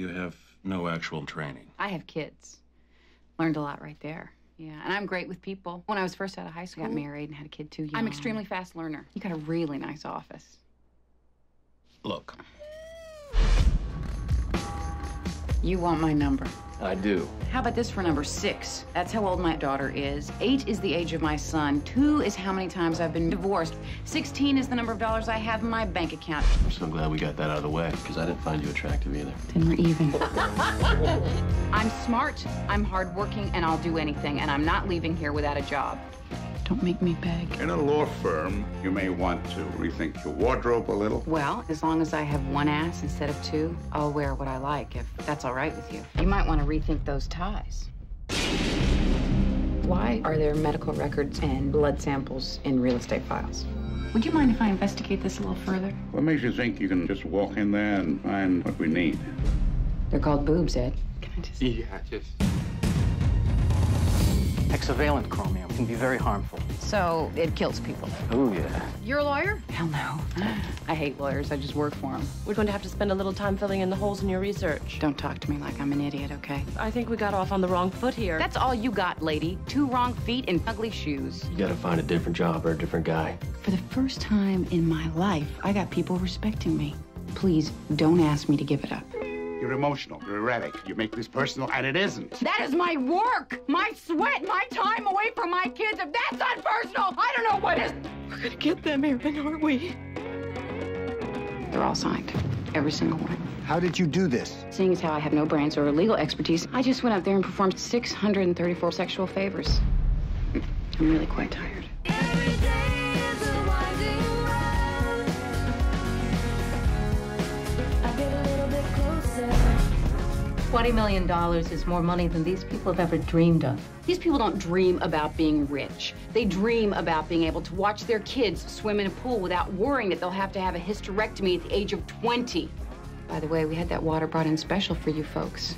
You have no actual training. I have kids. Learned a lot right there. Yeah, and I'm great with people. When I was first out of high school, I got married and had a kid too young. I'm extremely fast learner. You got a really nice office. Look, You want my number. I do. How about this for number six? That's how old my daughter is. Eight is the age of my son. Two is how many times I've been divorced. Sixteen is the number of dollars I have in my bank account. I'm so glad we got that out of the way, because I didn't find you attractive either. Then we're even. I'm smart, I'm hardworking, and I'll do anything, and I'm not leaving here without a job. Don't make me beg. In a law firm, you may want to rethink your wardrobe a little. Well, as long as I have one ass instead of two, I'll wear what I like, if that's all right with you. You might want to rethink those ties. Why are there medical records and blood samples in real estate files? Would you mind if I investigate this a little further? What makes you think you can just walk in there and find what we need? They're called boobs, Ed. Can I just. Yeah, just. Hexavalent chromium can be very harmful. So it kills people. Oh, yeah. You're a lawyer? Hell no. I hate lawyers. I just work for them. We're going to have to spend a little time filling in the holes in your research. Don't talk to me like I'm an idiot, okay? I think we got off on the wrong foot here. That's all you got, lady. Two wrong feet and ugly shoes. You gotta find a different job or a different guy. For the first time in my life, I got people respecting me. Please don't ask me to give it up. You're emotional, you're erratic, you make this personal, and it isn't. That is my work, my sweat, my time away from my kids. If that's not personal, I don't know what is. We're going to get them, Erin, aren't we? They're all signed, every single one. How did you do this? Seeing as how I have no brains or legal expertise, I just went out there and performed 634 sexual favors. I'm really quite tired. $20 million is more money than these people have ever dreamed of. These people don't dream about being rich. They dream about being able to watch their kids swim in a pool without worrying that they'll have to have a hysterectomy at the age of 20. By the way, we had that water brought in special for you folks.